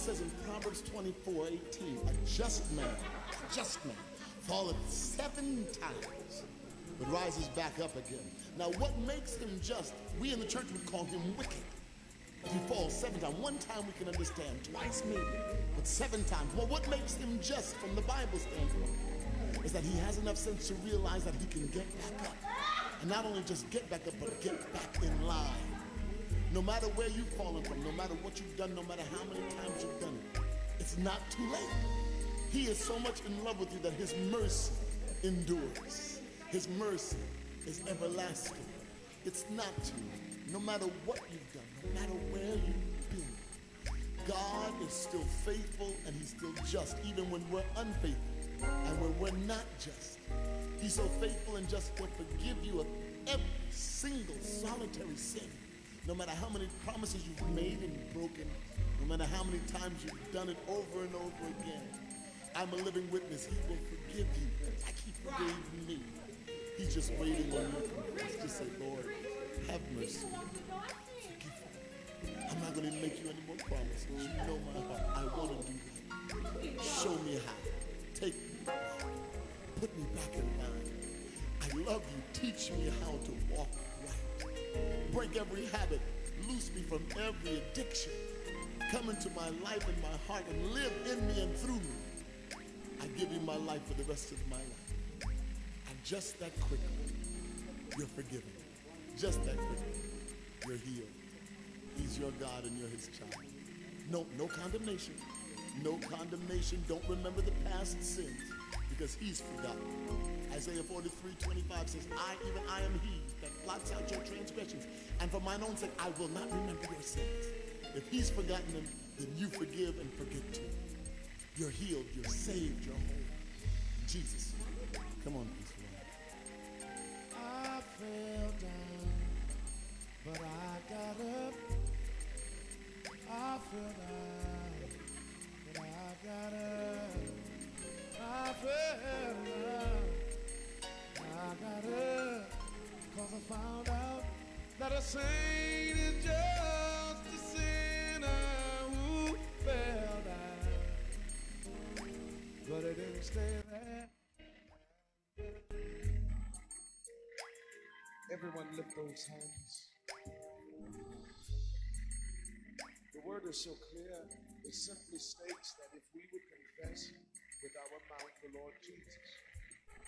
Says in Proverbs 24 18, a just man, a just man, falleth seven times, but rises back up again. Now, what makes him just? We in the church would call him wicked. If he falls seven times, one time we can understand, twice maybe, but seven times. Well, what makes him just from the Bible standpoint is that he has enough sense to realize that he can get back up. And not only just get back up, but get back in line. No matter where you've fallen from, no matter what you've done, no matter how many times you've done it, it's not too late. He is so much in love with you that his mercy endures. His mercy is everlasting. It's not too late. No matter what you've done, no matter where you've been, God is still faithful and he's still just, even when we're unfaithful and when we're not just. He's so faithful and just to forgive you of every single solitary sin. No matter how many promises you've made and broken, no matter how many times you've done it over and over again, I'm a living witness. He will forgive you like he forgave me. He's just waiting on you. Let's say, Lord, have mercy. Forgive me. I'm not going to make you any more promises. You know my heart. I want to do that. Show me how. Take me. Put me back in line. I love you. Teach me how to walk. Break every habit. Loose me from every addiction. Come into my life and my heart and live in me and through me. I give you my life for the rest of my life. And just that quickly, you're forgiven. Just that quickly, you're healed. He's your God and you're his child. No, no condemnation. No condemnation. Don't remember the past sins because he's forgotten. Isaiah 43, 25 says, I, even I am he that blots out your transgressions. And for mine own sake, I will not remember your sins. If he's forgotten them, then you forgive and forget too. You're healed, you're saved, you're whole. Jesus. Come on, peaceful. I fell down, but I got up. I fell down, but I got up. I fell down, I got up. Cause I found out that a saint is just a sinner who fell down. But it didn't stay there. Everyone lift those hands. The word is so clear. It simply states that if we would confess with our mouth the Lord Jesus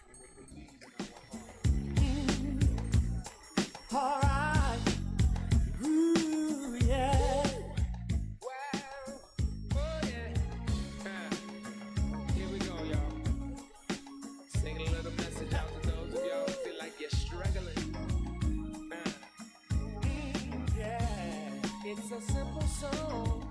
we would believe It's a simple song.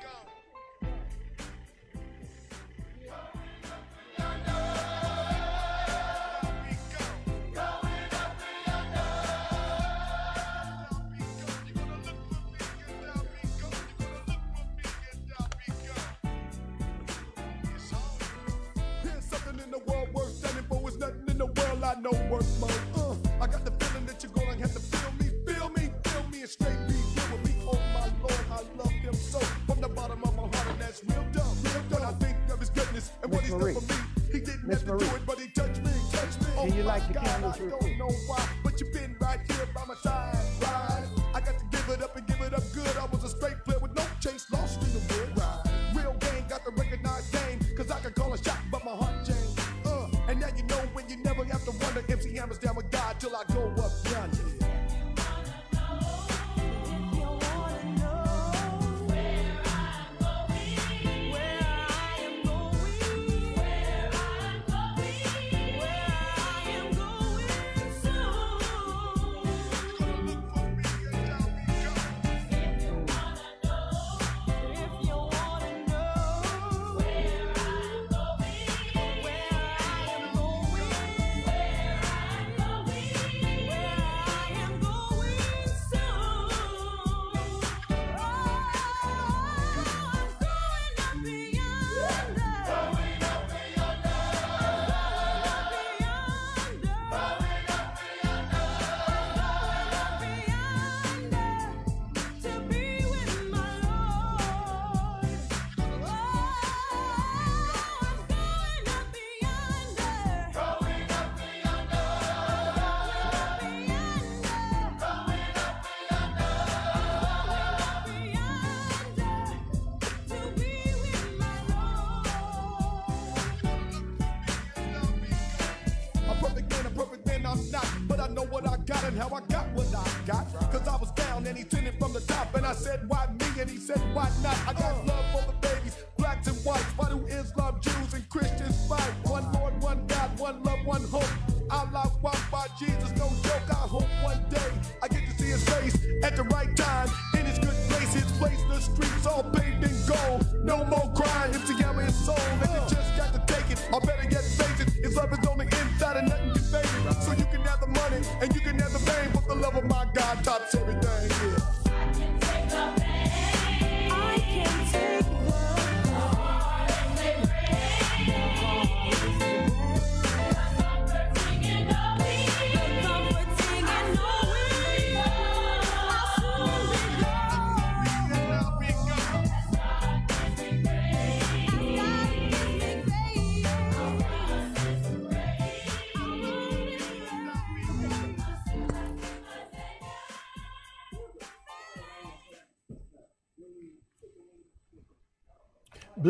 And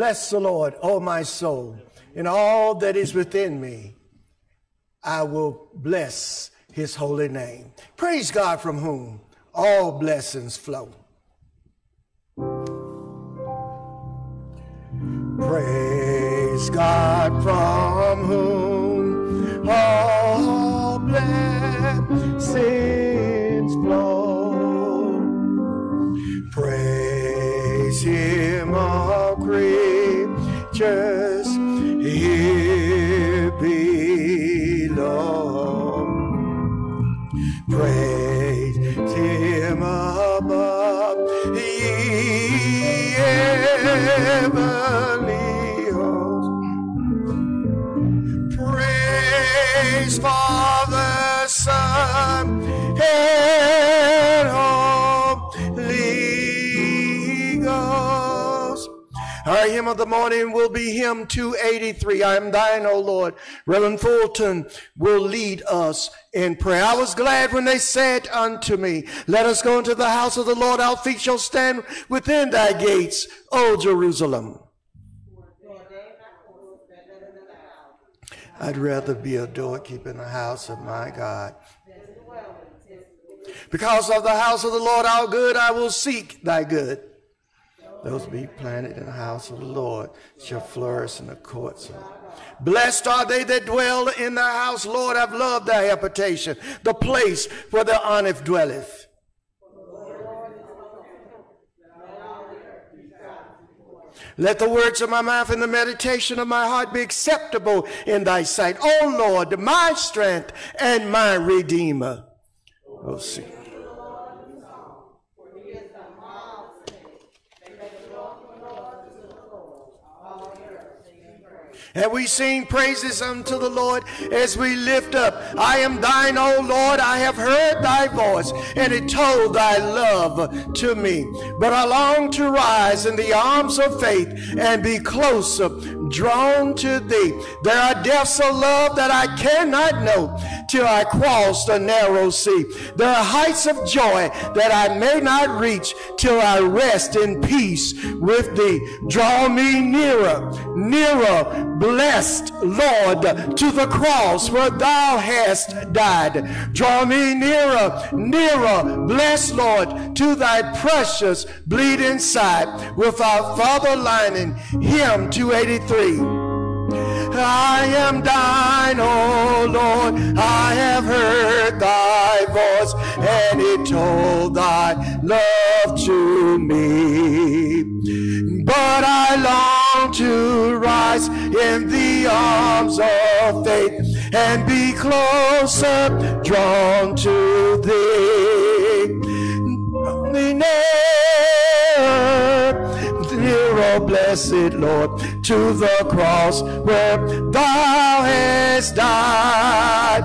Bless the Lord, oh my soul, and all that is within me, I will bless his holy name. Praise God from whom all blessings flow. Praise God from whom all blessings creatures here of the morning will be hymn 283. I am thine, O Lord. Reverend Fulton will lead us in prayer. I was glad when they said unto me, Let us go into the house of the Lord. Our feet shall stand within thy gates, O Jerusalem. I'd rather be a doorkeeper in the house of my God. Because of the house of the Lord our good, I will seek thy good. Those be planted in the house of the Lord shall flourish in the courts of Blessed are they that dwell in the house. Lord, I've loved thy habitation, the place where the honest dwelleth. Let the words of my mouth and the meditation of my heart be acceptable in thy sight. O Lord, my strength and my redeemer. Oh, see. And we sing praises unto the Lord as we lift up. I am thine, O Lord. I have heard thy voice, and it told thy love to me. But I long to rise in the arms of faith and be closer, drawn to thee. There are depths of love that I cannot know till I cross the narrow sea. There are heights of joy that I may not reach till I rest in peace with thee. Draw me nearer, nearer, blessed Lord, to the cross where thou hast died. Draw me nearer, nearer, blessed Lord, to thy precious bleeding side. Without Father lining, hymn 283. I am thine, O Lord. I have heard thy voice, and it told thy love to me. But I long to rise in the arms of faith and be closer drawn to thee. Near, oh blessed Lord, to the cross where thou hast died.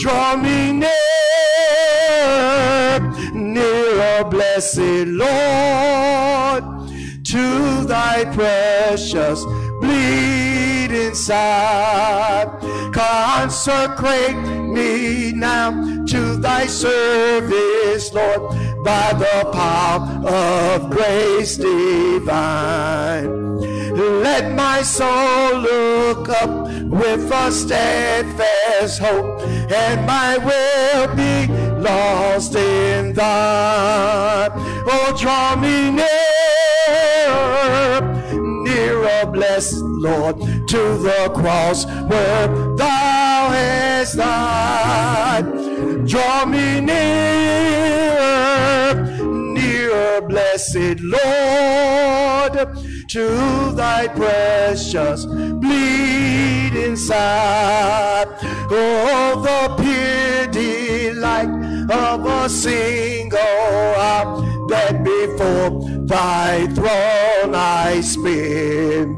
Draw me near, near, oh blessed Lord, to thy precious bleeding side. Consecrate me now to thy service, Lord, by the power of grace divine. Let my soul look up with a steadfast hope, and my will be lost in thine. Oh, draw me near, nearer, blessed Lord, to the cross where thou hast died. Draw me near, nearer, blessed Lord, to thy precious bleeding side. Oh, the pure delight of a single hour that before thy throne I spin.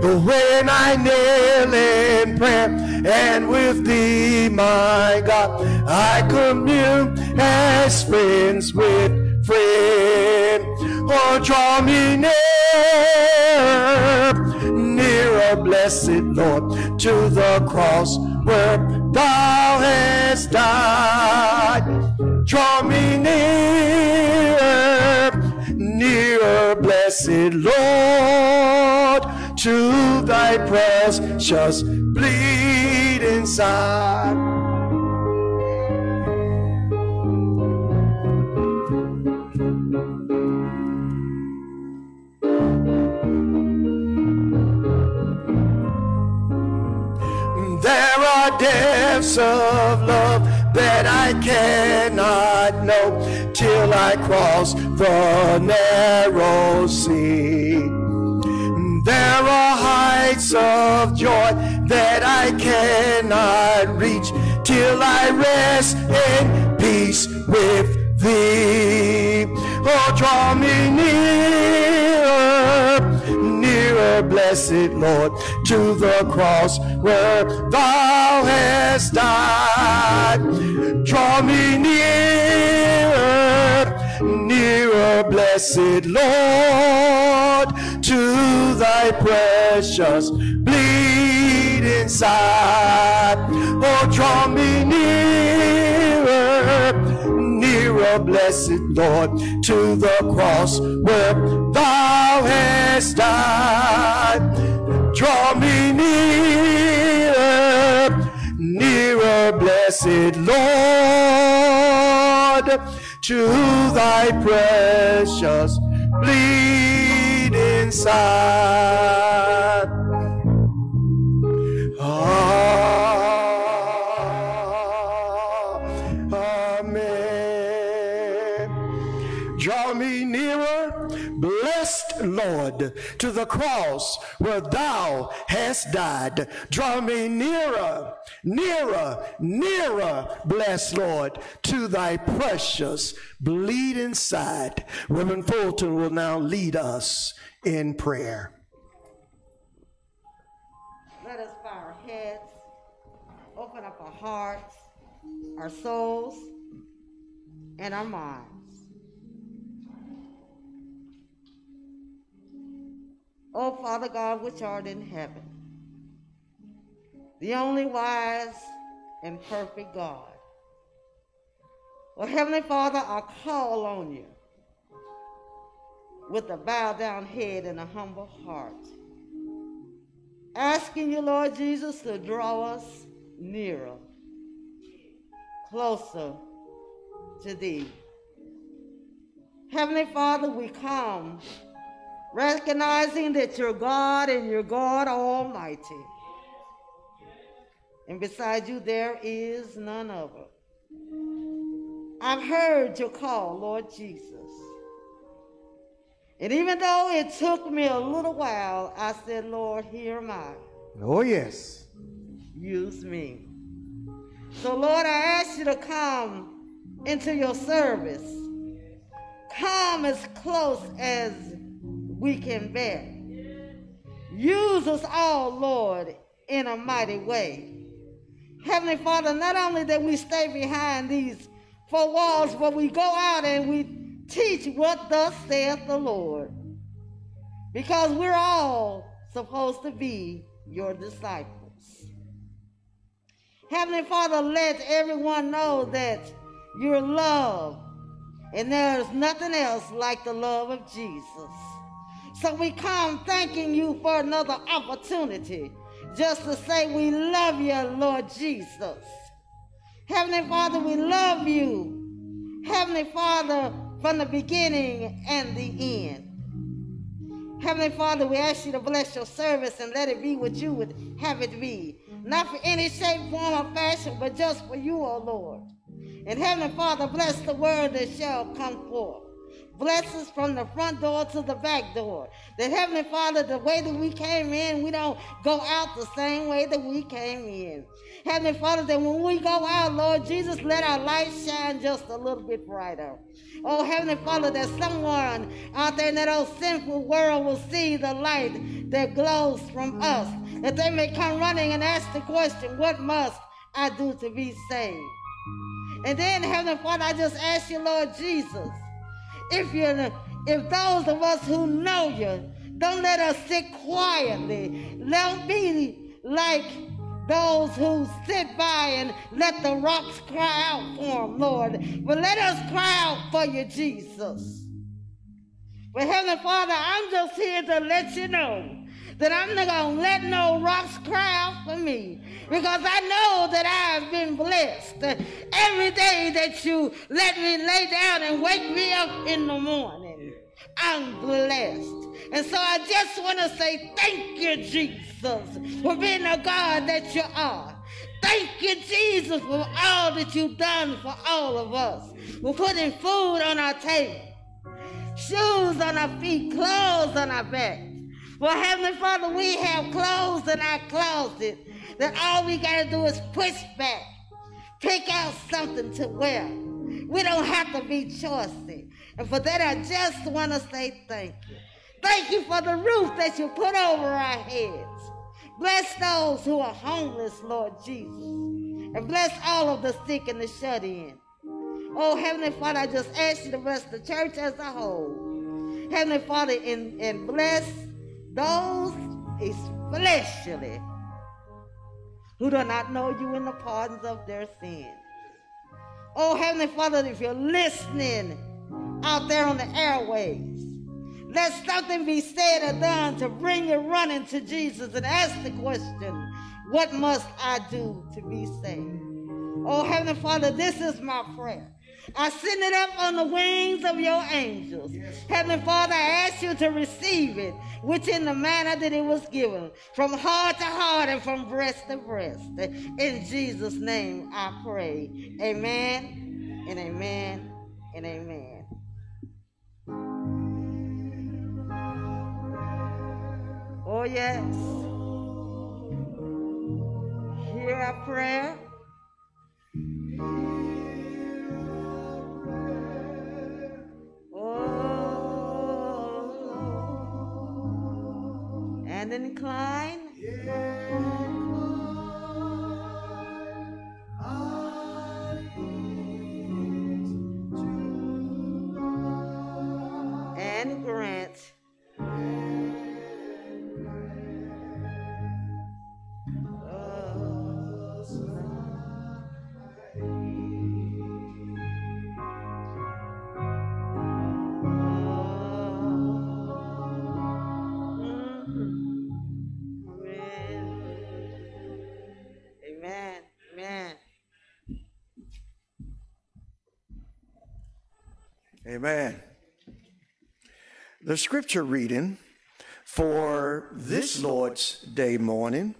When I kneel in prayer and with thee, my God, I commune as friends with friend. Oh, draw me near, near, nearer, blessed Lord, to the cross where thou hast died. Draw me near, nearer, blessed Lord, to thy precious bleeding side. Depths of love that I cannot know till I cross the narrow sea. There are heights of joy that I cannot reach till I rest in peace with thee. Oh, draw me nearer, nearer, blessed Lord, to the cross where died. Draw me nearer, nearer, blessed Lord, to thy precious bleeding side. Oh, draw me nearer, nearer, blessed Lord, to the cross where thou hast died. Draw me nearer, blessed Lord, to thy precious bleeding side. Ah, Amen. Draw me nearer, blessed Lord, to the cross where thou hast died. Draw me nearer, nearer, nearer, blessed Lord, to thy precious bleeding side. Reverend Fulton will now lead us in prayer. Let us bow our heads, open up our hearts, our souls, and our minds. O Father God, which art in heaven, the only wise and perfect God. Well, Heavenly Father, I call on you with a bowed down head and a humble heart asking you, Lord Jesus, to draw us nearer, closer to thee. Heavenly Father, we come recognizing that you're God and you're God Almighty. And beside you, there is none other. I've heard your call, Lord Jesus. And even though it took me a little while, I said, Lord, here am I. Oh, yes. Use me. So, Lord, I ask you to come into your service. Come as close as we can bear. Use us all, Lord, in a mighty way. Heavenly Father, not only that we stay behind these four walls, but we go out and we teach what thus saith the Lord. Because we're all supposed to be your disciples. Heavenly Father, let everyone know that you're love, and there's nothing else like the love of Jesus. So we come thanking you for another opportunity just to say we love you, Lord Jesus. Heavenly Father, we love you. Heavenly Father, from the beginning and the end. Heavenly Father, we ask you to bless your service and let it be what you would have it be. Not for any shape, form, or fashion, but just for you, O Lord. And Heavenly Father, bless the word that shall come forth. Bless us from the front door to the back door. That Heavenly Father, the way that we came in, we don't go out the same way that we came in. Heavenly Father, that when we go out, Lord Jesus, let our light shine just a little bit brighter. Oh, Heavenly Father, that someone out there in that old sinful world will see the light that glows from us. That they may come running and ask the question, What must I do to be saved? And then, Heavenly Father, I just ask you, Lord Jesus, if you if those of us who know you don't let us sit quietly don't be like those who sit by and let the rocks cry out for them lord. But let us cry out for you jesus. But heavenly father i'm just here to let you know that I'm not going to let no rocks cry out for me because I know that I've been blessed. Every day that you let me lay down and wake me up in the morning, I'm blessed. And so I just want to say thank you, Jesus, for being the God that you are. Thank you, Jesus, for all that you've done for all of us. For putting food on our table, shoes on our feet, clothes on our back. Well, Heavenly Father, we have clothes in our closet that all we got to do is push back, pick out something to wear. We don't have to be choosy. And for that, I just want to say thank you. Thank you for the roof that you put over our heads. Bless those who are homeless, Lord Jesus. And bless all of the sick and the shut in. Oh, Heavenly Father, I just ask you to bless the church as a whole. Heavenly Father, and, and bless those especially who do not know you in the pardons of their sins. Oh, Heavenly Father, if you're listening out there on the airways, let something be said or done to bring you running to Jesus and ask the question, What must I do to be saved? Oh, Heavenly Father, this is my prayer. I send it up on the wings of your angels. Yes. Heavenly Father, I ask you to receive it, which in the manner that it was given, from heart to heart and from breast to breast. In Jesus' name I pray. Amen and amen and amen. Oh, yes. Hear our prayer. And incline. And Amen. The scripture reading for this Lord's Day morning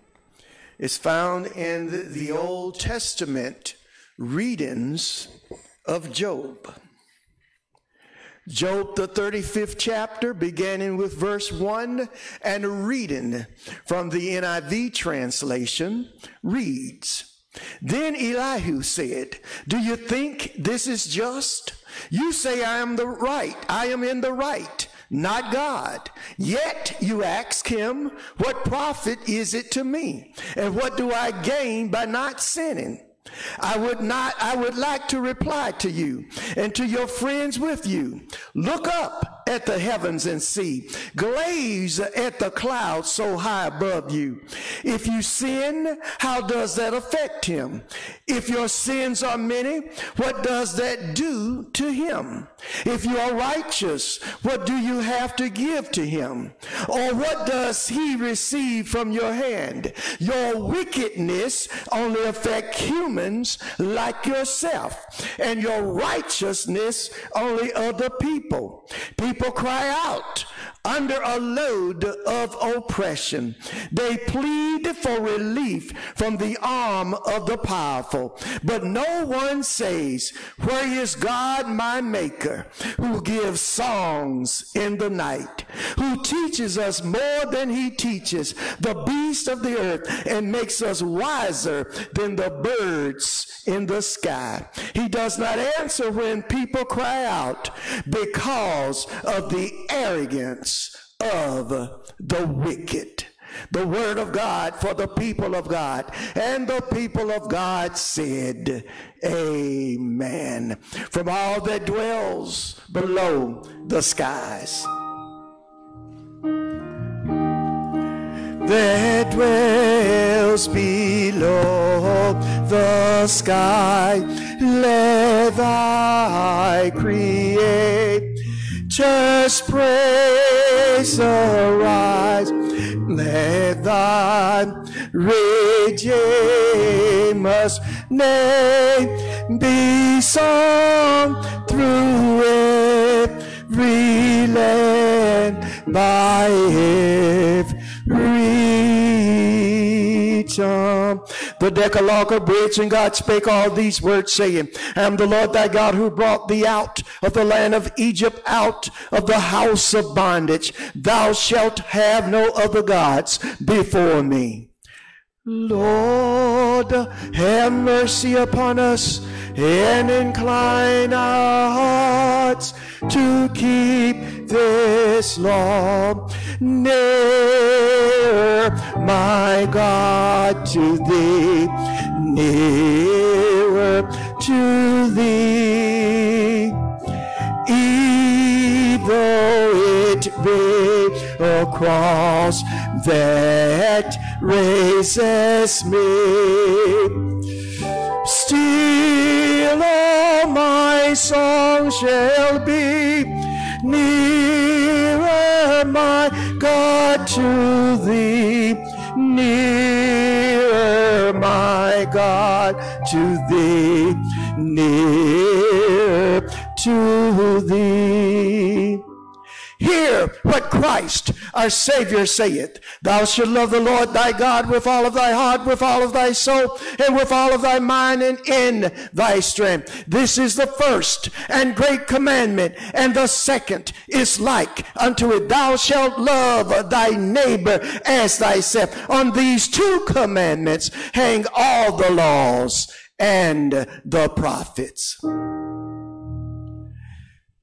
is found in the, Old Testament readings of Job. Job, the 35th chapter, beginning with verse 1 and reading from the NIV translation, reads Then Elihu said, Do you think this is just? You say I am the right, I am in the right, not God. Yet you ask him, What profit is it to me? And what do I gain by not sinning? I would not, I would like to reply to you and to your friends with you. Look up at the heavens and see. Glaze at the clouds so high above you. If you sin, how does that affect him? If your sins are many, what does that do to him? If you are righteous, what do you have to give to him? Or what does he receive from your hand? Your wickedness only affect humans like yourself, and your righteousness only other people. People cry out under a load of oppression. They plead for relief from the arm of the powerful. But no one says, Where is God my maker, who gives songs in the night, who teaches us more than he teaches the beasts of the earth and makes us wiser than the birds in the sky? He does not answer when people cry out because of the arrogance of the wicked. The word of God for the people of God. And the people of God said, Amen. From all that dwells below the skies. That dwells below the sky, let thy create just praise arise. Let thy Redeemer's name be sung through every land by every tongue. The Decalogue abridged, and God spake all these words, saying, I am the Lord thy God who brought thee out of the land of Egypt, out of the house of bondage. Thou shalt have no other gods before me. Lord, have mercy upon us and incline our hearts to keep this law. Near, my God, to thee, nearer to thee. Though it be a cross that raises me, still all my song shall be nearer, my God, to thee, nearer, my God, to thee, near to thee. Hear what Christ our Savior saith. Thou shalt love the Lord thy God with all of thy heart, with all of thy soul, and with all of thy mind, and in thy strength. This is the first and great commandment, and the second is like unto it. Thou shalt love thy neighbor as thyself. On these two commandments hang all the laws and the prophets.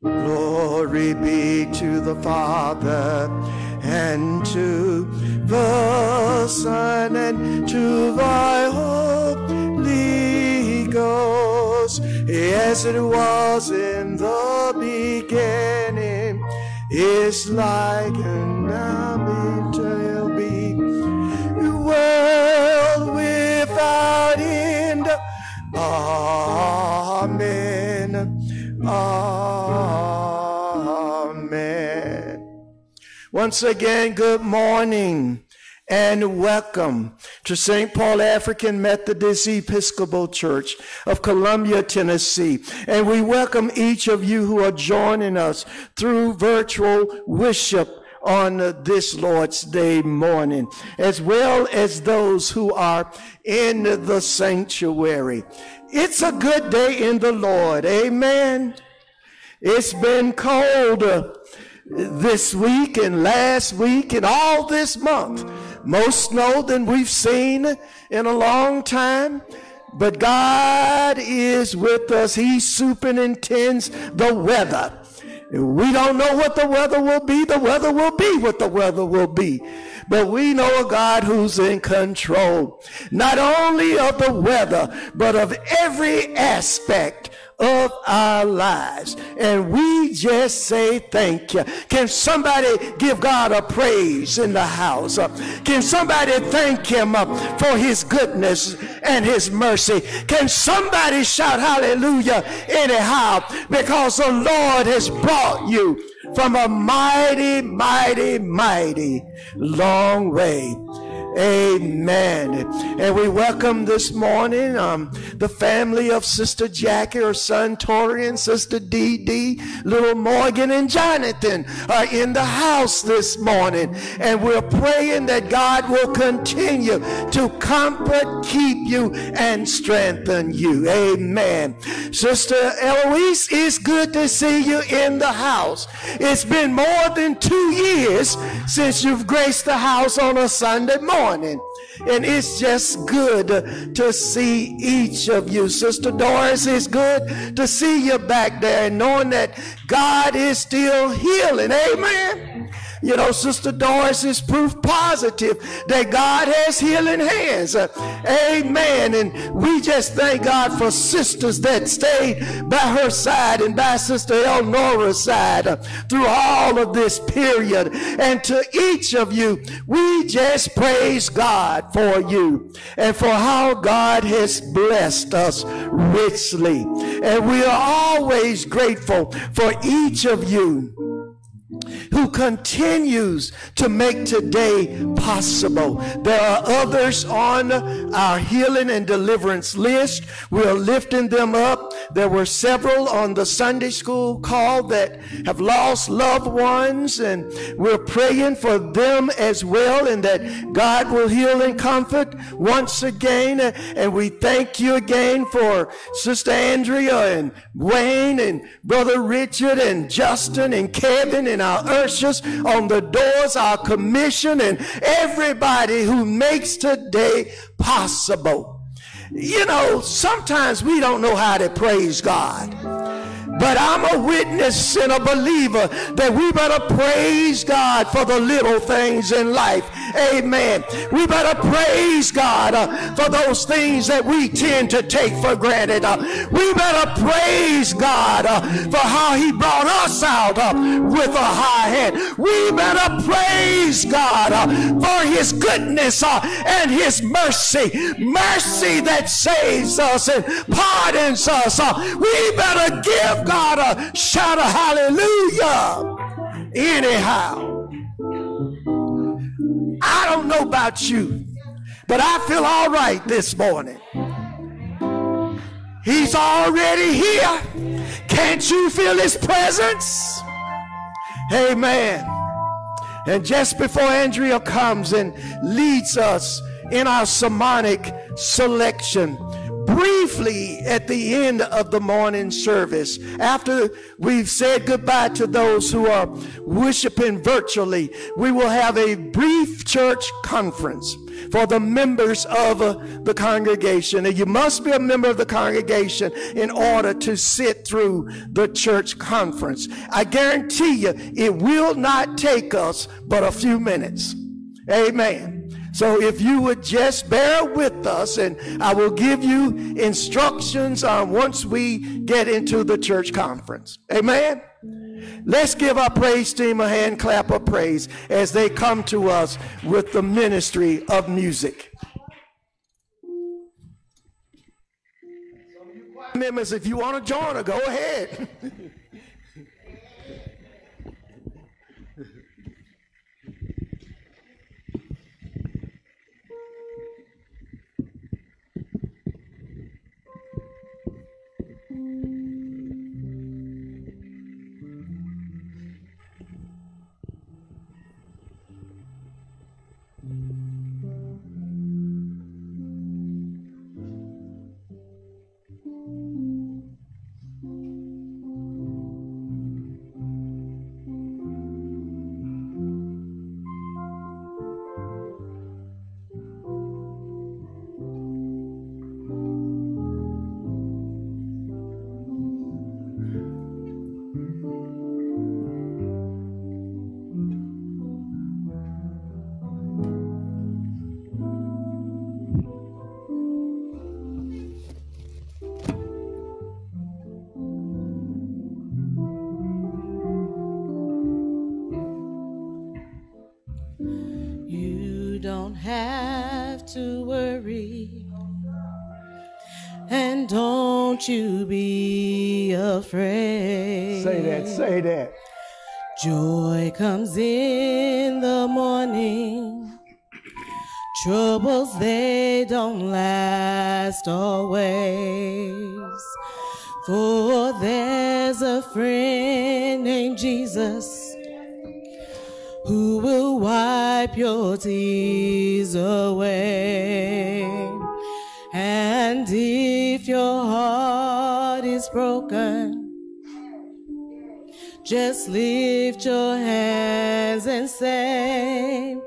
Glory be to the Father and to the Son and to thy Holy Ghost, as it was in the beginning, is like and now will be, world without end. Amen. Amen. Once again, good morning and welcome to St. Paul African Methodist Episcopal Church of Columbia, Tennessee. And we welcome each of you who are joining us through virtual worship on this Lord's Day morning, as well as those who are in the sanctuary. It's a good day in the Lord. Amen. It's been cold this week and last week and all this month. More snow than we've seen in a long time. But God is with us. He superintends the weather. We don't know what the weather will be. The weather will be what the weather will be. But we know a God who's in control, not only of the weather, but of every aspect of our lives. And we just say thank you. Can somebody give God a praise in the house? Can somebody thank him for his goodness and his mercy? Can somebody shout hallelujah anyhow? Because the Lord has brought you from a mighty, mighty, mighty long way. Amen. And we welcome this morning um, the family of Sister Jackie, her son Tori, and Sister Dee Dee, little Morgan, and Jonathan are in the house this morning. And we're praying that God will continue to comfort, keep you, and strengthen you. Amen. Sister Eloise, it's good to see you in the house. It's been more than two years since you've graced the house on a Sunday morning morning. And it's just good to see each of you. Sister Doris, it's good to see you back there and knowing that God is still healing. Amen. You know, Sister Doris is proof positive that God has healing hands. Amen. And we just thank God for sisters that stayed by her side and by Sister Elnora's side through all of this period. And to each of you, we just praise God for you and for how God has blessed us richly. And we are always grateful for each of you who continues to make today possible. There are others on our healing and deliverance list. We're lifting them up. There were several on the Sunday school call that have lost loved ones, and we're praying for them as well, and that God will heal and comfort once again. And we thank you again for Sister Andrea and Wayne and Brother Richard and Justin and Kevin and our ushers on the doors, our commission, and everybody who makes today possible. You know, sometimes we don't know how to praise God. But I'm a witness and a believer that we better praise God for the little things in life. Amen. We better praise God uh, for those things that we tend to take for granted. Uh, we better praise God uh, for how he brought us out uh, with a high hand. We better praise God uh, for his goodness uh, and his mercy. Mercy that saves us and pardons us. we better give God uh, a shout of hallelujah. Anyhow, I don't know about you, but I feel all right this morning. He's already here. Can't you feel his presence? Amen. And just before Andrea comes and leads us in our sermonic selection, briefly at the end of the morning service, after we've said goodbye to those who are worshiping virtually, we will have a brief church conference for the members of uh, the congregation. And you must be a member of the congregation in order to sit through the church conference. I guarantee you, it will not take us but a few minutes. Amen. So if you would just bear with us, and I will give you instructions on once we get into the church conference. Amen. Let's give our praise team a hand clap of praise as they come to us with the ministry of music. Members, if you want to join, go ahead. you be afraid. Say that, say that. Joy comes in the morning. Troubles, they don't last always. For there's a friend named Jesus who will wipe your tears away. And if your heart is broken, just lift your hands and say,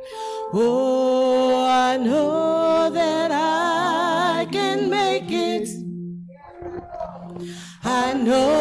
Oh, I know that I can make it. I know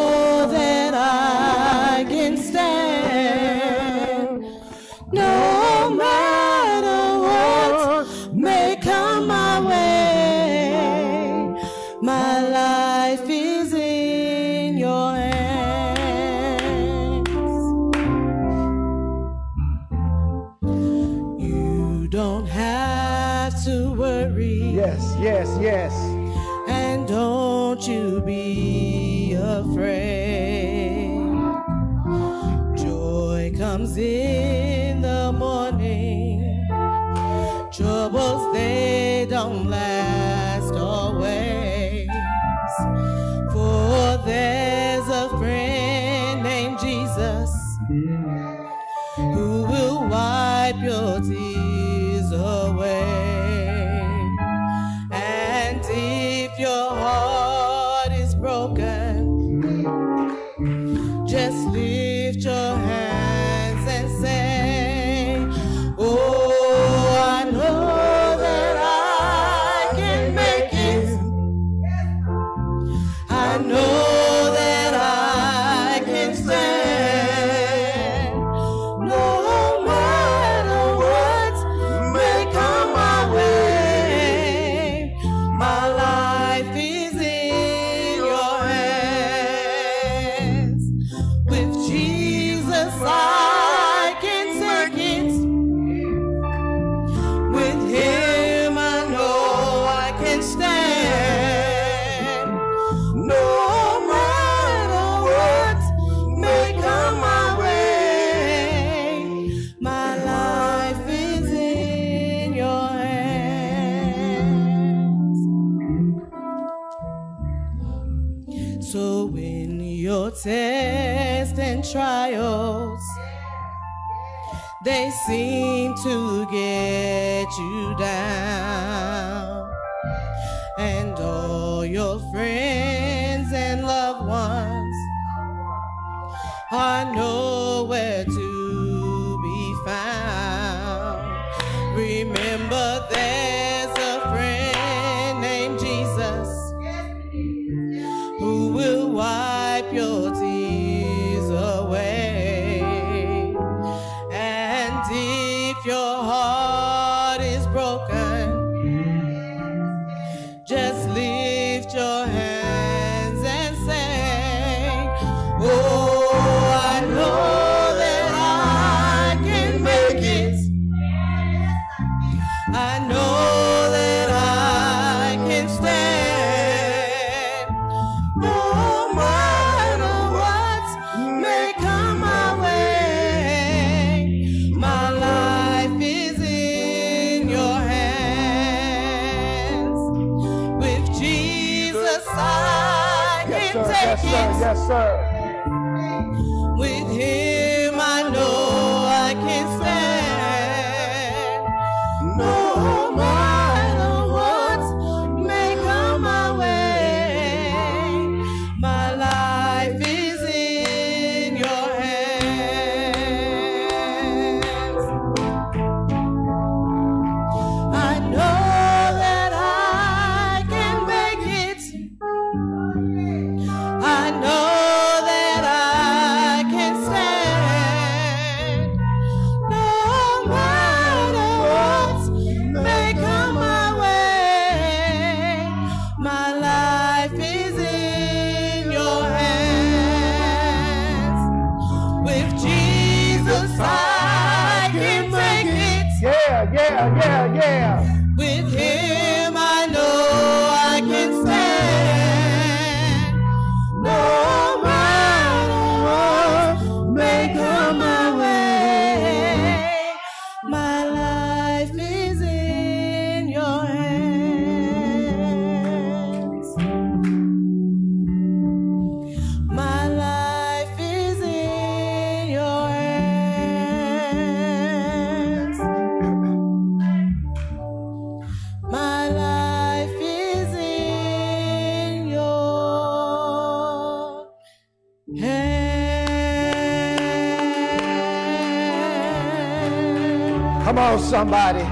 on, somebody.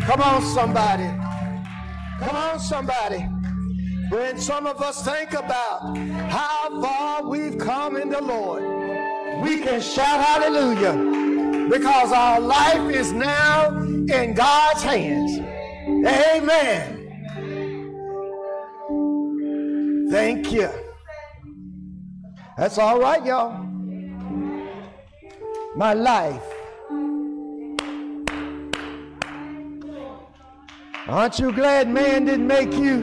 Come on, somebody. Come on, somebody. When some of us think about how far we've come in the Lord, we can shout hallelujah because our life is now in God's hands. Amen. Thank you. That's all right, y'all. My life Aren't you glad man didn't make you?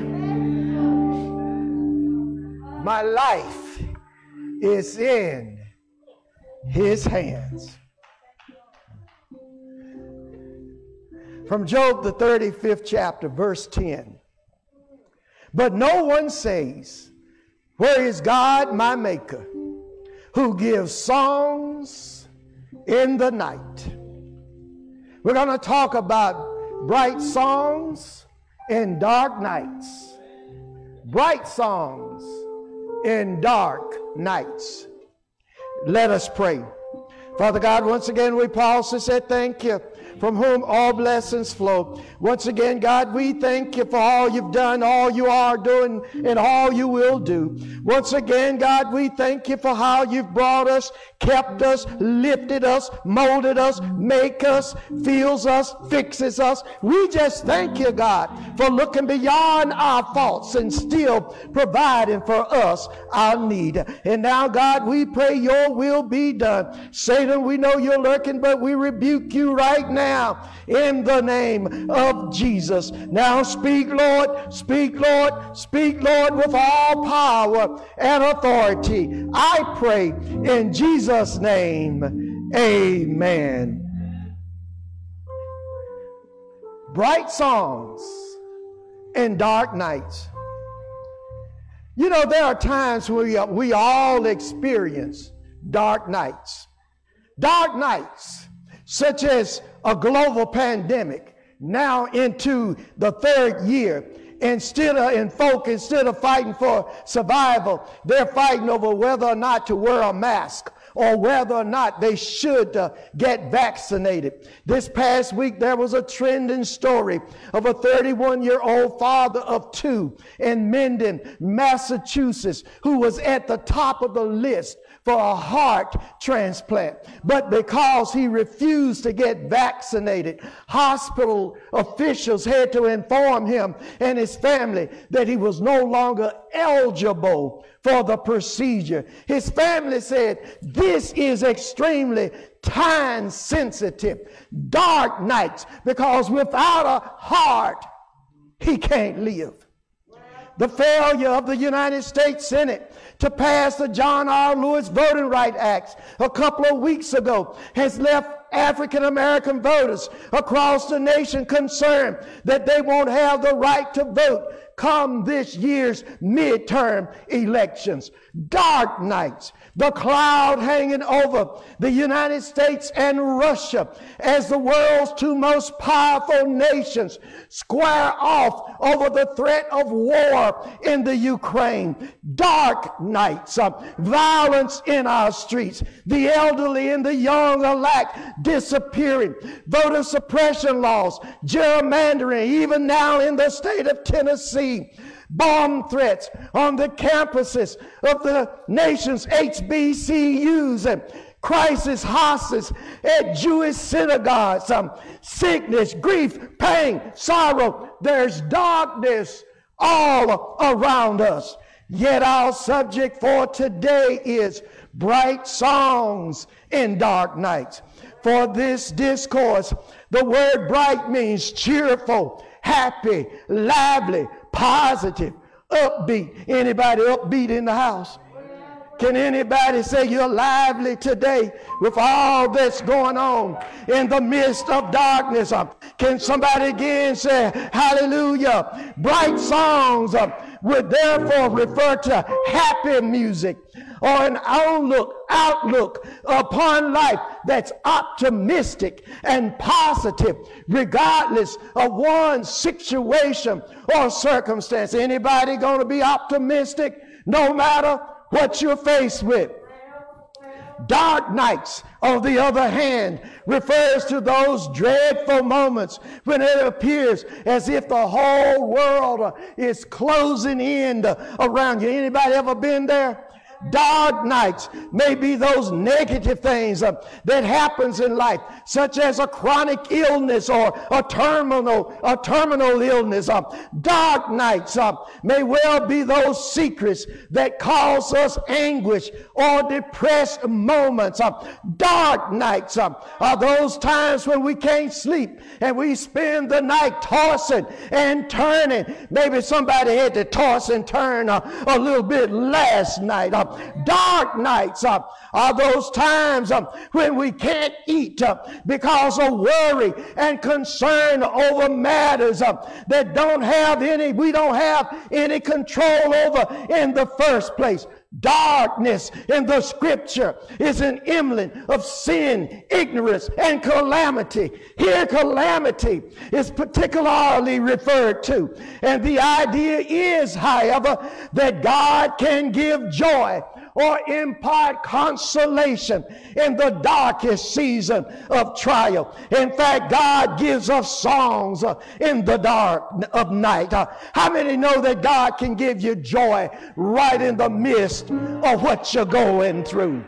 My life is in his hands. From Job, the 35th chapter, verse 10. But no one says, Where is God, my maker, who gives songs in the night? We're going to talk about bright songs in dark nights. Bright songs in dark nights. Let us pray. Father God, once again we pause to say thank you from whom all blessings flow. Once again, God, we thank you for all you've done, all you are doing, and all you will do. Once again, God, we thank you for how you've brought us, kept us, lifted us, molded us, make us, feels us, fixes us. We just thank you, God, for looking beyond our faults and still providing for us our need. And now, God, we pray your will be done. Satan, we know you're lurking, but we rebuke you right now in the name of Jesus. Now speak, Lord, speak, Lord, speak, Lord, with all power and authority. I pray in Jesus' name. Amen. Bright songs in dark nights. You know, there are times we, we all experience dark nights. Dark nights, such as a global pandemic, now into the third year. Instead of, and folk, instead of fighting for survival, they're fighting over whether or not to wear a mask or whether or not they should uh, get vaccinated. This past week, there was a trending story of a 31 year old father of two in Mendon, Massachusetts, who was at the top of the list for a heart transplant. But because he refused to get vaccinated, hospital officials had to inform him and his family that he was no longer eligible for the procedure. His family said, This is extremely time sensitive, dark nights, because without a heart, he can't live. The failure of the United States Senate to pass the John R. Lewis Voting Right Act a couple of weeks ago has left African American voters across the nation concerned that they won't have the right to vote come this year's midterm elections. Dark nights, the cloud hanging over the United States and Russia as the world's two most powerful nations square off over the threat of war in the Ukraine. Dark nights, uh, violence in our streets, the elderly and the young alike disappearing, voter suppression laws, gerrymandering, even now in the state of Tennessee bomb threats on the campuses of the nation's HBCUs and crisis houses at Jewish synagogues, um, sickness, grief, pain, sorrow. There's darkness all around us. Yet our subject for today is bright songs in dark nights. For this discourse, the word bright means cheerful, happy, lively, positive, upbeat. Anybody upbeat in the house? Can anybody say you're lively today with all that's going on in the midst of darkness? Can somebody again say hallelujah? Bright songs would therefore refer to happy music or an outlook, outlook upon life that's optimistic and positive, regardless of one's situation or circumstance. Anybody going to be optimistic no matter what you're faced with? Dark nights, on the other hand, refers to those dreadful moments when it appears as if the whole world is closing in around you. Anybody ever been there? Dark nights may be those negative things uh, that happens in life, such as a chronic illness or a terminal, a terminal illness. Uh, dark nights uh, may well be those secrets that cause us anguish or depressed moments. Uh, dark nights uh, are those times when we can't sleep and we spend the night tossing and turning. Maybe somebody had to toss and turn uh, a little bit last night. Uh, Dark nights uh, are those times um, when we can't eat uh, because of worry and concern over matters uh, that don't have any, we don't have any control over in the first place. Darkness in the scripture is an emblem of sin, ignorance, and calamity. Here, calamity is particularly referred to. And the idea is, however, that God can give joy or impart consolation in the darkest season of trial. In fact, God gives us songs uh, in the dark of night. Uh, how many know that God can give you joy right in the midst of what you're going through?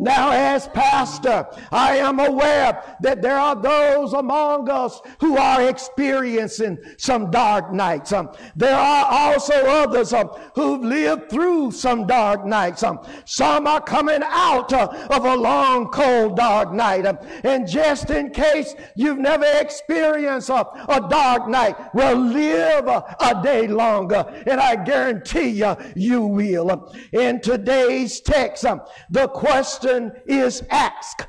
Now, as pastor, I am aware that there are those among us who are experiencing some dark nights. Um, there are also others um, who've lived through some dark nights. Um, some are coming out uh, of a long, cold, dark night. Um, and just in case you've never experienced a, a dark night, well, live a, a, day longer. And I guarantee you, you will. Um, in today's text, um, the question is asked,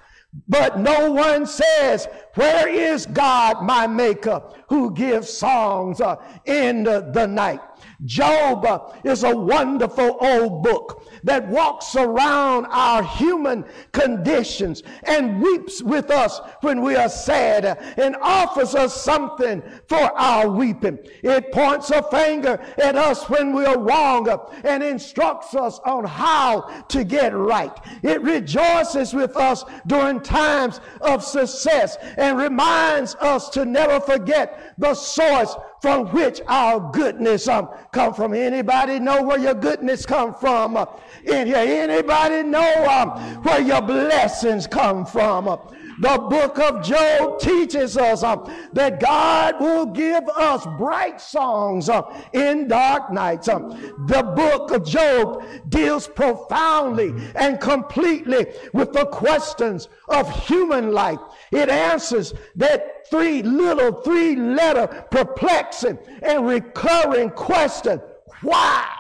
but no one says, Where is God, my maker, who gives songs uh, in the night? Job is a wonderful old book that walks around our human conditions and weeps with us when we are sad and offers us something for our weeping. It points a finger at us when we are wrong and instructs us on how to get right. It rejoices with us during times of success and reminds us to never forget the source from which our goodness um, come from. Anybody know where your goodness come from? In here, anybody know um, where your blessings come from? The book of Job teaches us uh, that God will give us bright songs uh, in dark nights. Uh, the book of Job deals profoundly and completely with the questions of human life. It answers that three little, three letter, perplexing and recurring question why?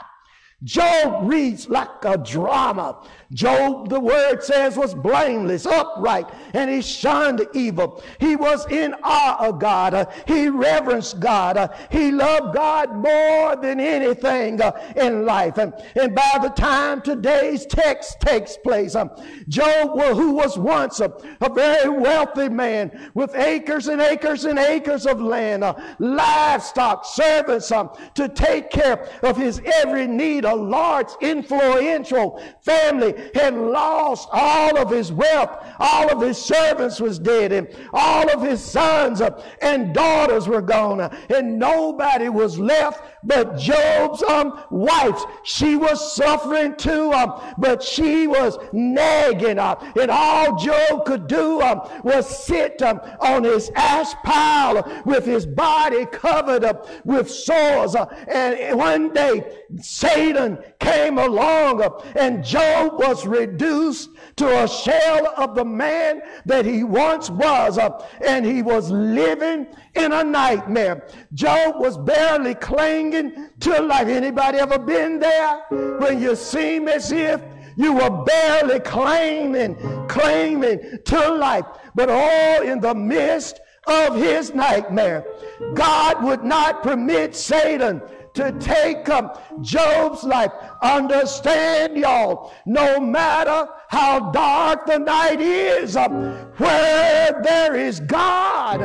Job reads like a drama. Job, the word says, was blameless, upright, and he shunned evil. He was in awe of God. Uh, he reverenced God. Uh, he loved God more than anything uh, in life. And, by the time today's text takes place, um, Job, who was once a, very wealthy man with acres and acres and acres of land, uh, livestock, servants to take care of his every need, a large, influential family had lost all of his wealth. All of his servants was dead and all of his sons uh, and daughters were gone uh, and nobody was left but Job's um, wife. She was suffering too, um, but she was nagging up. Uh, and all Job could do um, was sit um, on his ash pile with his body covered up with sores. Uh, and one day, Satan came along uh, and Job was reduced to a shell of the man that he once was. Uh, and he was living in a nightmare. Job was barely clinging to life. Anybody ever been there when you seem as if you were barely claiming, claiming to life, but all in the midst of his nightmare. God would not permit Satan to take up Job's life. Understand, y'all, no matter how dark the night is, where there is God,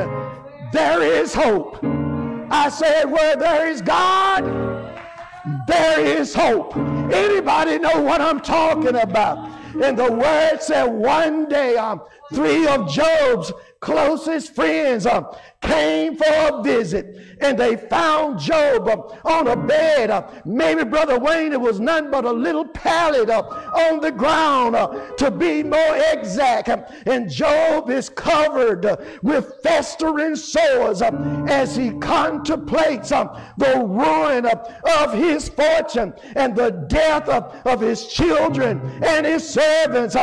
there is hope. I said, where there is God, there is hope. Anybody know what I'm talking about? And the word said one day, um, three of Job's closest friends um, came for a visit and they found Job uh, on a bed. Uh, maybe Brother Wayne, it was none but a little pallet uh, on the ground uh, to be more exact. Uh, and Job is covered uh, with festering sores as he contemplates the ruin of his fortune and the death of his children and his servants.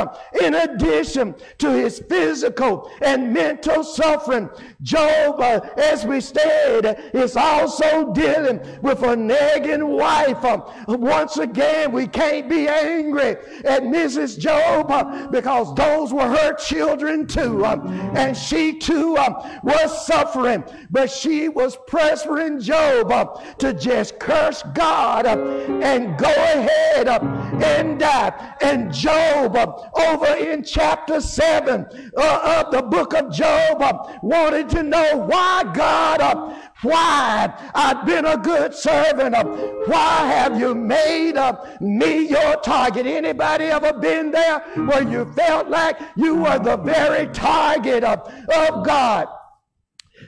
In addition to his physical and mental suffering, Job Job, uh, as we said, is also dealing with a nagging wife. Um, once again, we can't be angry at Mrs. Job uh, because those were her children too. Um, and she too um, was suffering, but she was pressuring Job uh, to just curse God uh, and go ahead and die. And Job, over in chapter 7 uh, of the book of Job, wanted to know why God, uh, why I've been a good servant, uh, why have you made uh, me your target? Anybody ever been there where you felt like you were the very target of, of God?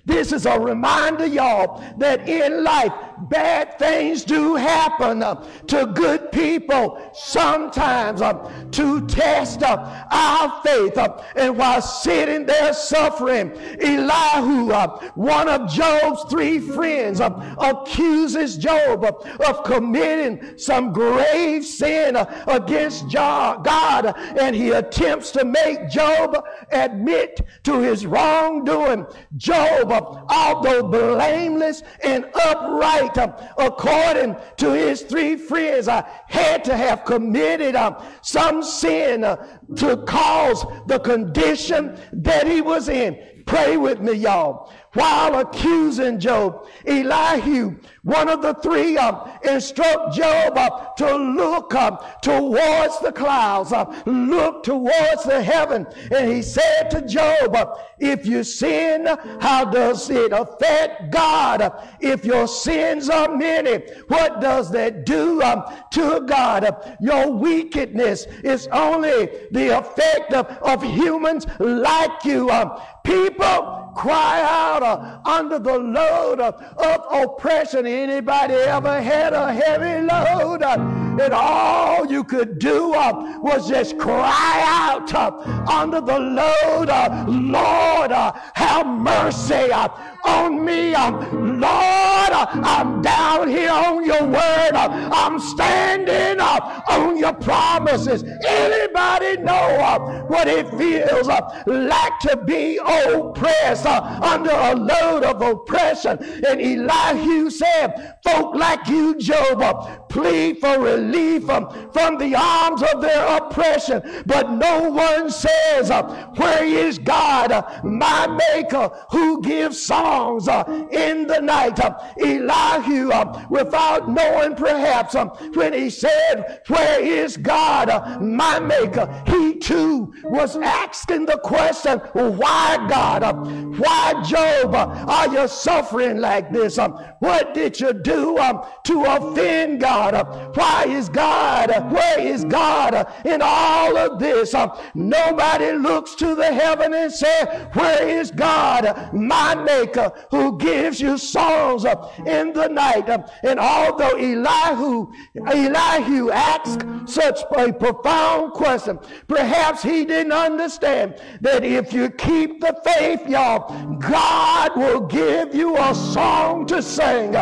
This is a reminder, y'all, that in life, bad things do happen uh, to good people sometimes uh, to test uh, our faith. uh, and while sitting there suffering, Elihu, uh, one of Job's three friends, uh, accuses Job of committing some grave sin against God, and he attempts to make Job admit to his wrongdoing. Job, although blameless and upright, uh, according to his three friends, uh, had to have committed uh, some sin uh, to cause the condition that he was in. Pray with me, y'all. While accusing Job, Elihu, one of the three, uh, instruct Job uh, to look up towards the clouds, uh, look towards the heaven. And he said to Job, if you sin, how does it affect God? If your sins are many, what does that do um, to God? Your wickedness is only the effect of, of humans like you. Um, people cry out uh, under the load of, of oppression. Anybody ever had a heavy load? Uh, and all you could do uh, was just cry out uh, under the load. Lord, have mercy on me. Um, Lord, I'm down here on your word. I'm standing uh, on your promises. Anybody know uh, what it feels uh, like to be oppressed uh, under a load of oppression? And Elihu said, folk like you, Job, plead for relief from the arms of their oppression. But no one says, uh, where is God, uh, my maker, who gives songs uh, in the night? Elihu, without knowing perhaps, um, when he said, where is God, my maker, he too was asking the question, why God? Why Job? Are you suffering like this? Um, what did you do um, to offend God? Uh, why is God? Where is God in all of this? Nobody looks to the heaven and says, Where is God, my maker, who gives you songs in the night? And although Elihu, Elihu asked such a profound question, perhaps he didn't understand that if you keep the faith, y'all, God will give you a song to sing.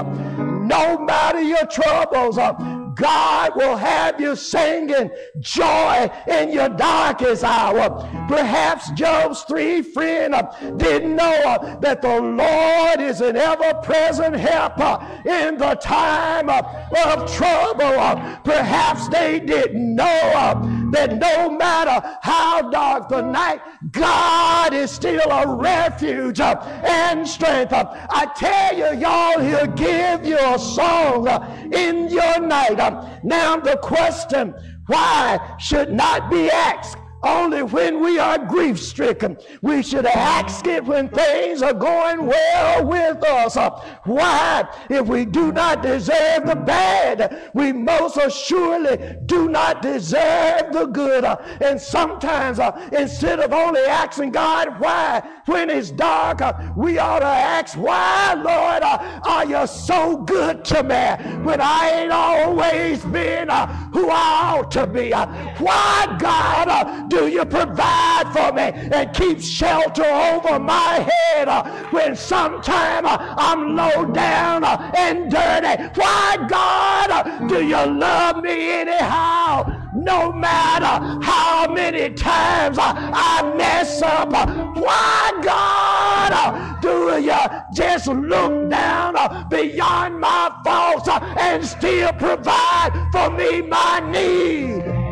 No matter your troubles, uh, God will have you singing joy in your darkest hour. Perhaps Job's three friends didn't know that the Lord is an ever-present helper in the time of trouble. Perhaps they didn't know that no matter how dark the night, God is still a refuge and strength. I tell you, y'all, He'll give you a song in your night. Now, the question why should not be asked only when we are grief stricken. We should ask it when things are going well with us. Why? If we do not deserve the bad, we most assuredly do not deserve the good. And sometimes, uh, instead of only asking God why, when it's dark, uh, we ought to ask, Why, Lord, uh, are you so good to me when I ain't always been who I ought to be? Why, God, do you provide for me and keep shelter over my head uh, when sometime uh, I'm low down uh, and dirty? Why, God, do you love me anyhow no matter how many times I mess up. Why, God, do you just look down beyond my faults and still provide for me my need?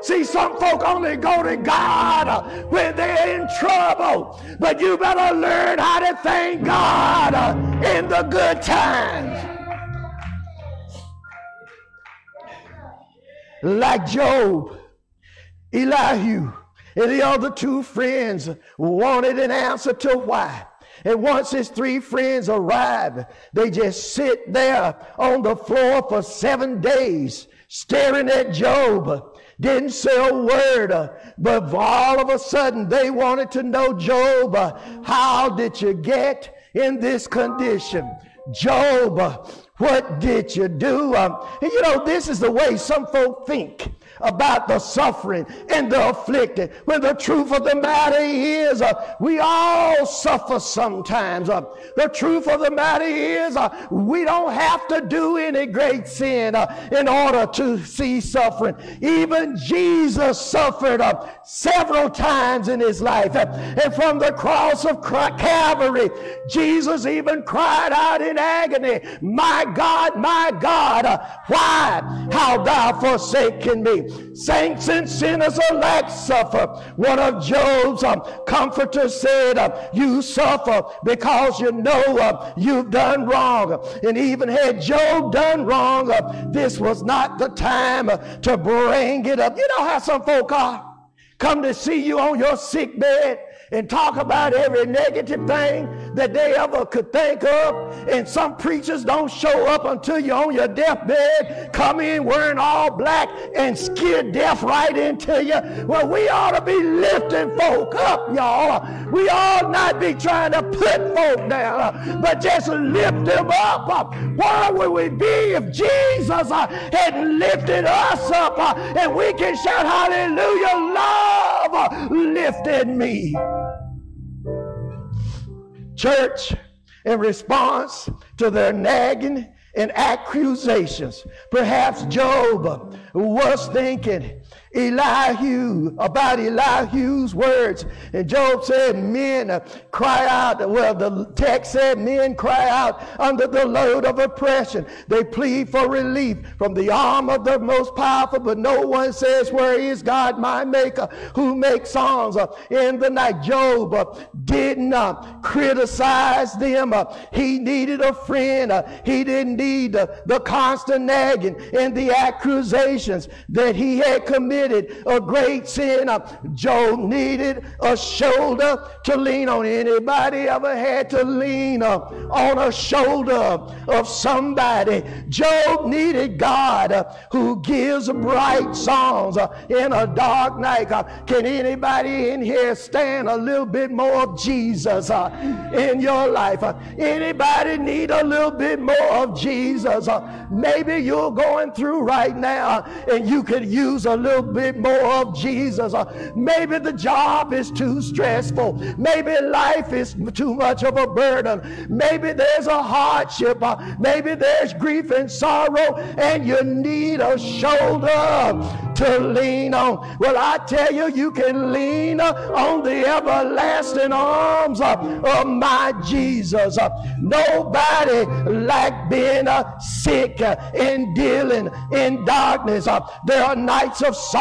See, some folk only go to God when they're in trouble. But you better learn how to thank God in the good times. Like Job, Elihu, and the other two friends wanted an answer to why. And once his three friends arrived, they just sit there on the floor for seven days staring at Job didn't say a word, uh, but all of a sudden they wanted to know, Job, uh, how did you get in this condition? Job, uh, what did you do? Um, you know, this is the way some folk think about the suffering and the afflicted. When the truth of the matter is, uh, we all suffer sometimes. Uh, the truth of the matter is, uh, we don't have to do any great sin uh, in order to see suffering. Even Jesus suffered uh, several times in his life. Uh, and from the cross of Calvary, Jesus even cried out in agony, My God, my God, why have thou forsaken me? Saints and sinners alike suffer. One of Job's um, comforters said, uh, You suffer because you know uh, you've done wrong. And even had Job done wrong, uh, this was not the time uh, to bring it up. You know how some folk are? Come to see you on your sick bed and talk about every negative thing that they ever could think of. And some preachers don't show up until you're on your deathbed, come in wearing all black and scare death right into you. Well, we ought to be lifting folk up, y'all. We ought not be trying to put folk down, but just lift them up. Where would we be if Jesus uh, had lifted us up uh, and we can shout hallelujah, love lifted me? Church, in response to their nagging and accusations, perhaps Job was thinking, Elihu, about Elihu's words. And Job said, Men cry out. Well, the text said, Men cry out under the load of oppression. They plead for relief from the arm of the most powerful, but no one says, Where is God, my maker, who makes songs in the night? Job uh, didn't criticize them. Uh, he needed a friend. Uh, he didn't need the constant nagging and the accusations that he had committed committed a great sin. Uh, Job needed a shoulder to lean on. Anybody ever had to lean uh, on a shoulder of somebody? Job needed God uh, who gives bright songs in a dark night. Can anybody in here stand a little bit more of Jesus in your life? Anybody need a little bit more of Jesus? Maybe you're going through right now and you could use a little bit more of Jesus. Uh, maybe the job is too stressful. Maybe life is too much of a burden. Maybe there's a hardship. Uh, maybe there's grief and sorrow, and you need a shoulder to lean on. Well, I tell you, you can lean on the everlasting arms of my Jesus. Nobody like being sick and dealing in darkness. There are nights of sorrow,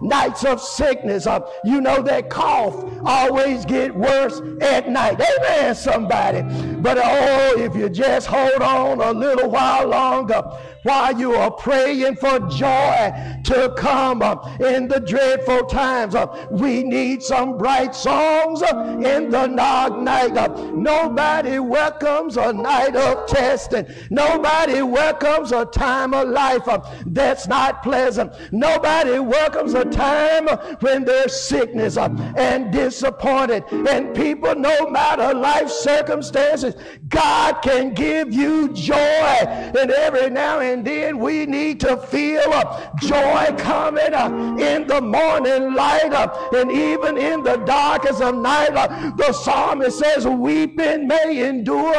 nights of sickness. Uh, you know that cough always get worse at night. Amen, somebody. But oh, if you just hold on a little while longer, while you are praying for joy to come in the dreadful times. Uh, we need some bright songs uh, in the dark night. Uh, nobody welcomes a night of testing. Nobody welcomes a time of life that's not pleasant. Nobody welcomes a time when there's sickness and disappointed. And people, no matter life circumstances, God can give you joy. And every now and and then we need to feel uh, joy coming uh, in the morning light uh, and even in the darkest of night. Uh, the psalmist says, Weeping may endure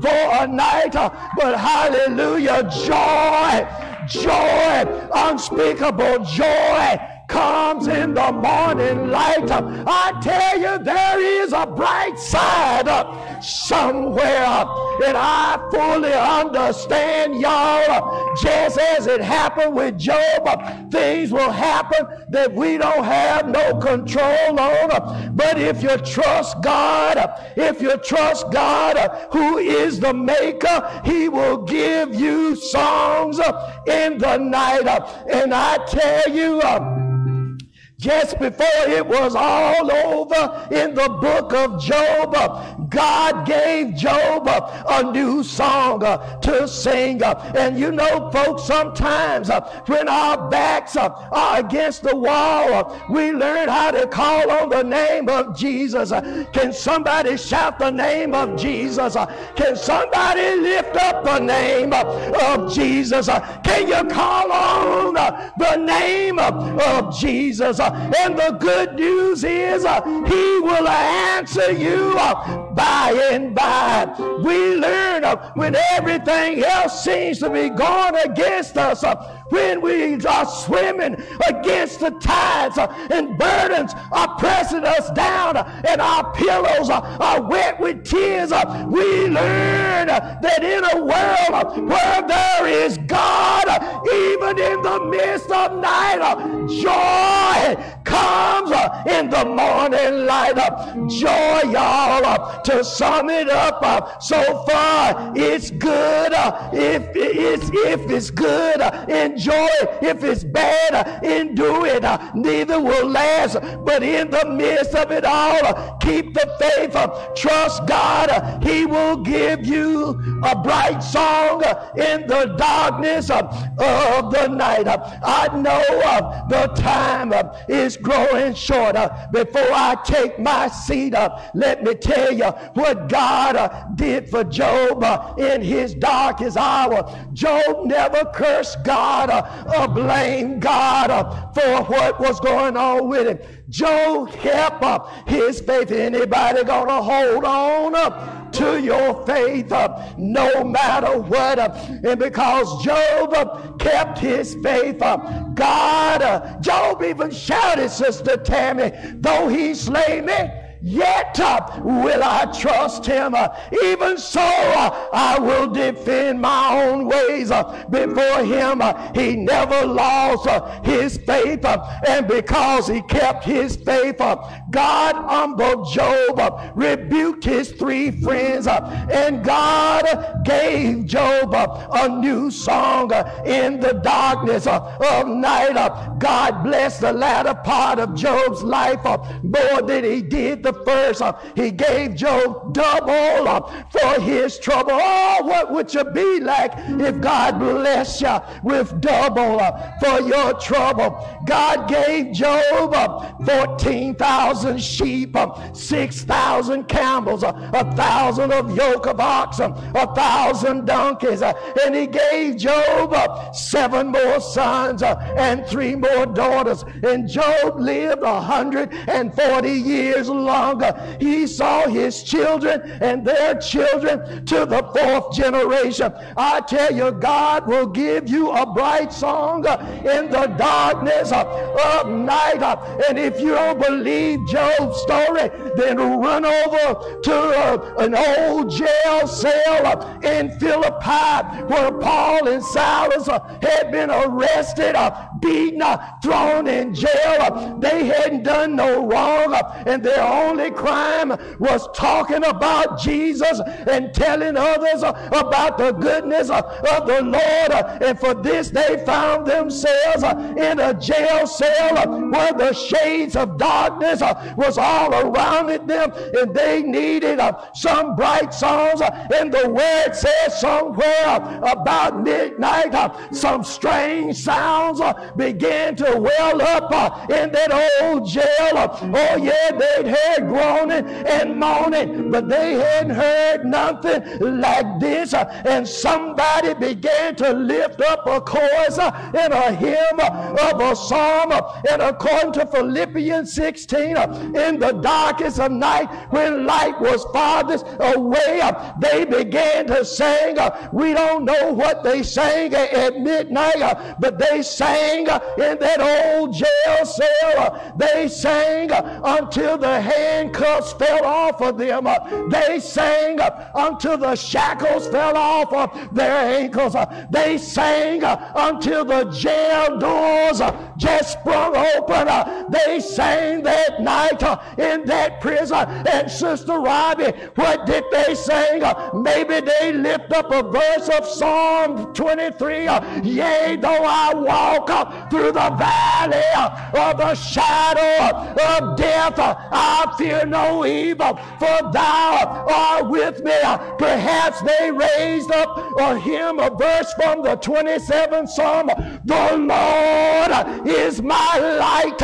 for a night, uh, but hallelujah, joy joy, unspeakable joy comes in the morning light. I tell you, there is a bright side somewhere. And I fully understand, y'all, just as it happened with Job, things will happen that we don't have no control on. But if you trust God, if you trust God, who is the maker, he will give you songs in the night. And I tell you, just before it was all over in the book of Job, God gave Job a new song uh, to sing. Uh, and you know, folks, sometimes uh, when our backs are against the wall, we learn how to call on the name of Jesus. Can somebody shout the name of Jesus? Can somebody lift up the name of Jesus? Can you call on the name of Jesus? And the good news is uh, he will answer you uh, by and by. We learn uh, when everything else seems to be going against us when we are swimming against the tides uh, and burdens are pressing us down uh, and our pillows uh, are wet with tears, we learn that in a world where there is God, even in the midst of night, joy comes in the morning light. Joy, y'all, to sum it up, so far it's good. If it's, if it's good, enjoy. If it's bad, endure it. Neither will last. But in the midst of it all, keep the faith. Trust God. He will give you a bright song in the darkness of the night. I know the time is growing shorter. Before I take my seat, up. let me tell you what God did for Job in his darkest hour. Job never cursed God uh, blamed God uh, for what was going on with him. Job kept up his faith. Anybody gonna hold on up to your faith uh, no matter what? Uh, and because Job uh, kept his faith, uh, God, uh, Job even shouted, Sister Tammy, though he slay me yet uh, will I trust him. Uh, even so, uh, I will defend my own ways uh, before him. Uh, he never lost uh, his faith, and because he kept his faith, God humbled Job, rebuked his three friends, and God gave Job a new song in the darkness of night. God blessed the latter part of Job's life more than he did the the first. Uh, he gave Job double uh, for his trouble. Oh, what would you be like if God blessed you with double uh, for your trouble? God gave Job 14,000 sheep, 6,000 camels, a thousand of yoke of oxen, a thousand donkeys, and he gave Job seven more sons and three more daughters. And Job lived 140 years long longer. He saw his children and their children to the fourth generation. I tell you, God will give you a bright song in the darkness of night. And if you don't believe Job's story, then run over to an old jail cell in Philippi where Paul and Silas had been arrested, beaten, thrown in jail. They hadn't done no wrong, and their own only crime was talking about Jesus and telling others about the goodness of the Lord. And for this, they found themselves in a jail cell where the shades of darkness was all around them, and they needed some bright songs. And the word says somewhere about midnight, some strange sounds began to well up in that old jail. Oh, yeah, they'd heard groaning and moaning, but they hadn't heard nothing like this. And somebody began to lift up a chorus and a hymn of a psalm. And according to Philippians 16, in the darkest of night, when light was farthest away, they began to sing. We don't know what they sang at midnight, but they sang in that old jail cell. They sang until the handcuffs fell off of them. They sang until the shackles fell off of their ankles. They sang until the jail doors just sprung open. They sang that night in that prison. And Sister Robbie, what did they sing? Maybe they lift up a verse of Psalm 23. Yea, though I walk through the valley of the shadow of death, I fear no evil, for thou art with me. Perhaps they raised up a hymn, a verse from the 27th Psalm. The Lord is my light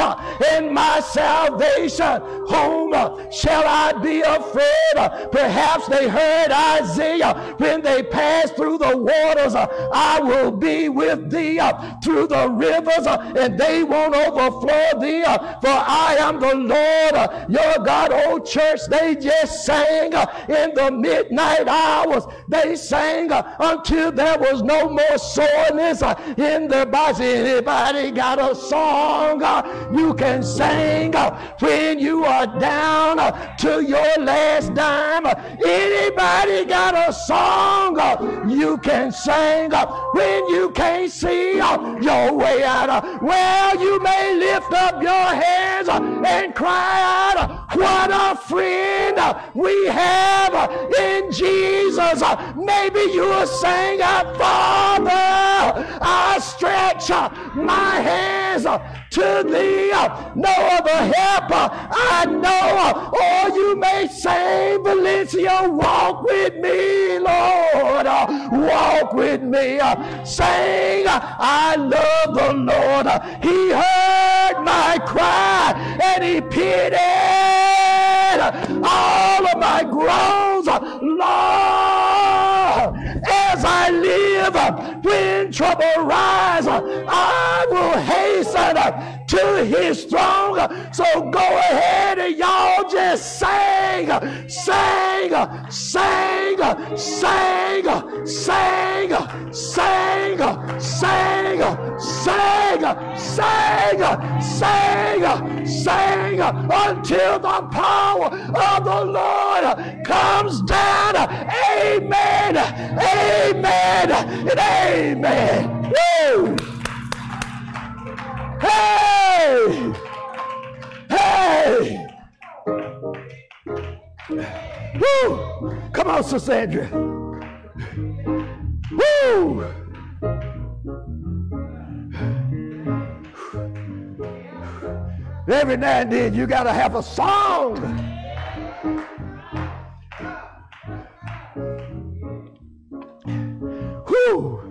and my salvation. Whom shall I be afraid? Perhaps they heard Isaiah when they passed through the waters. I will be with thee through the rivers, and they won't overflow thee. For I am the Lord your God. Oh, church, they just sang uh, in the midnight hours. They sang uh, until there was no more soreness uh, in their bodies. Anybody got a song you can sing when you are down to your last dime? Anybody got a song you can sing when you can't see your way out? Well, you may lift up your hands and cry out, What a friend we have in Jesus. Maybe you are saying, ah, Father, I stretch my hands to thee. No other help I know. Or you may say, Valencia, walk with me, Lord. Walk with me. Sing, I love the Lord. He heard my cry and he pitied all of my groans. Lord, as I live, when trouble rise, I will hasten to his throne. So go ahead and y'all just sing, sing, sing, sing, sing, sing, sing, sing, sing, sing, sing until the power of the Lord comes down. Amen, amen, and amen. Woo! Hey! Hey! Woo! Come on, Sister Andrea. Woo! Every now and then you got to have a song. Whew.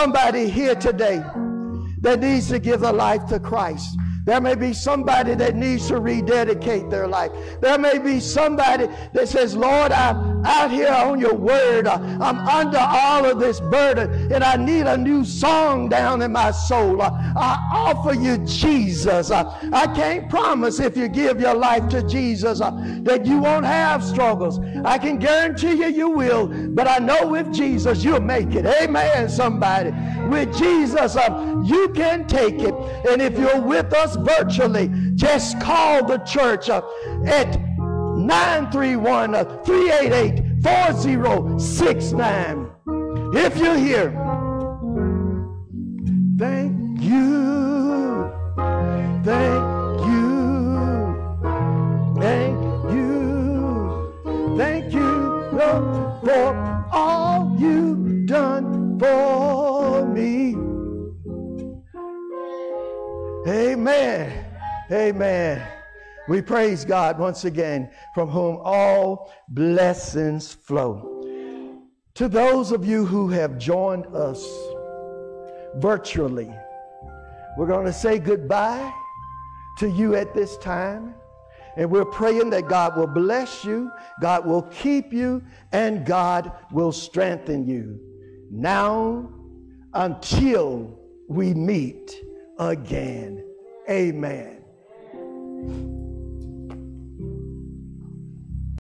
Somebody here today that needs to give their life to Christ. There may be somebody that needs to rededicate their life. There may be somebody that says, Lord, I'm out here on your word. I'm under all of this burden and I need a new song down in my soul. I offer you Jesus. I can't promise if you give your life to Jesus uh, that you won't have struggles. I can guarantee you you will, but I know with Jesus you'll make it. Amen, somebody. With Jesus, uh, you can take it. And if you're with us virtually, just call the church uh, at 931 388 uh, 4069. If you're here, thank you. Thank you. Thank you. Thank you, Lord, for all you've done for me. Amen. Amen. We praise God once again, from whom all blessings flow. To those of you who have joined us virtually, we're going to say goodbye to you at this time. And we're praying that God will bless you, God will keep you, and God will strengthen you. Now, until we meet again. Amen.